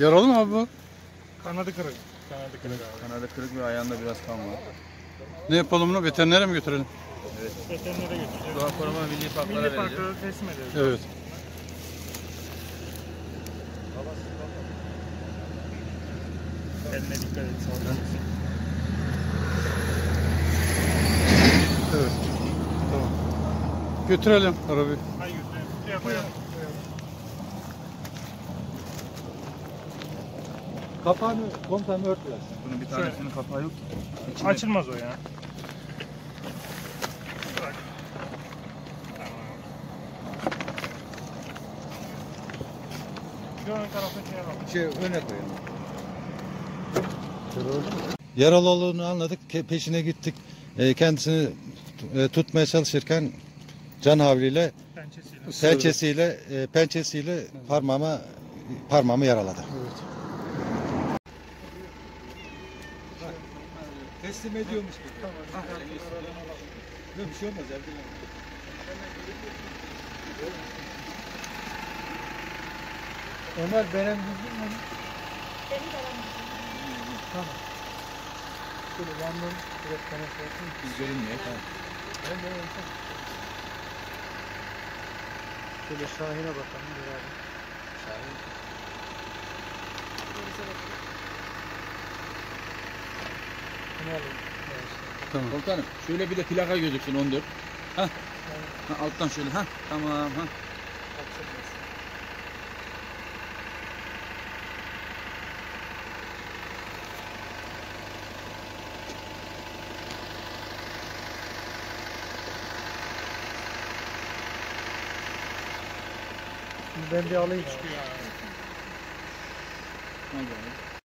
Yaralı mı abi bu? Kanadı kırık. Kanadı kırık abi. Kanadı kırık ve ayağında biraz kan var. Ne yapalım bunu? Veterinere mi götürelim? Veterinere götüreceğiz. Doğa Koruma Milli Parklara Milli vereceğiz. Park'a teslim ederiz. Evet. Eline dikkat et. sallamasın. Evet. Tamam. Götürelim arabayı. Hadi götürelim. Şuraya koyalım. Kapağını komutanım ört biraz. Bunun bir tanesinin kapağı yok. İçinde Açılmaz o ya. Şu ön tarafta şey yapalım. şey öne koyalım. Yaralı olduğunu anladık. Peşine gittik. E, Kendisini e, tutmaya çalışırken can havliyle Pençesiyle. pençesiyle e, pençesiyle parmağıma parmağımı yaraladı. Teslim ediyormuş gibi. Yok bir şey olmaz Ömer benim düzgün mü? Şöyle yandan biraz bana şey. Biz görünmüyor. Ben de yapayım. Şöyle Şahin'e bakalım beraber. Bunu Tamam. Komutanım şöyle bir de plaka gözüksün 14. Hah. Ha, alttan şöyle ha. Tamam ha. Ben bir alayım. Hadi abi.